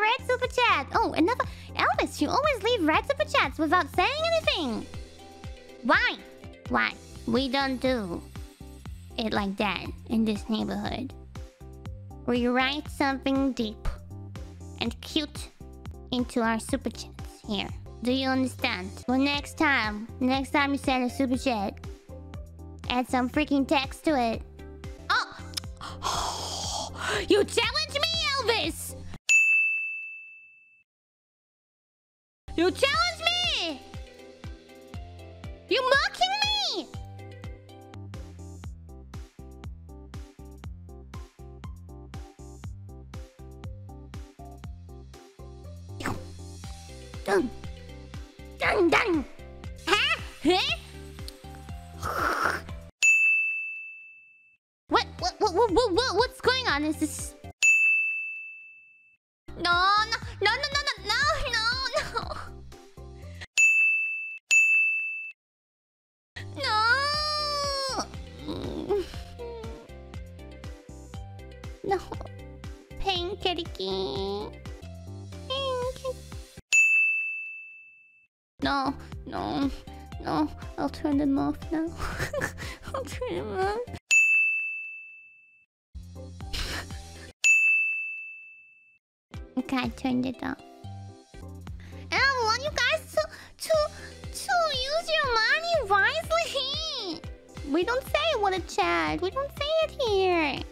red super chat. Oh, another... Elvis, you always leave red super chats without saying anything. Why? Why? We don't do it like that in this neighborhood. We write something deep and cute into our super chats here. Do you understand? Well, next time, next time you send a super chat, add some freaking text to it. Oh! you challenge You challenge me! You mocking me! Dun! Dun dun! Huh? Huh? What, what, what, what, what, what, what's going on? Is this... No. Pain kitty. No, no, no. I'll turn them off now. I'll turn them off. Okay, I turned it off. And I want you guys to to to use your money wisely. We don't say what a chat. We don't say it here.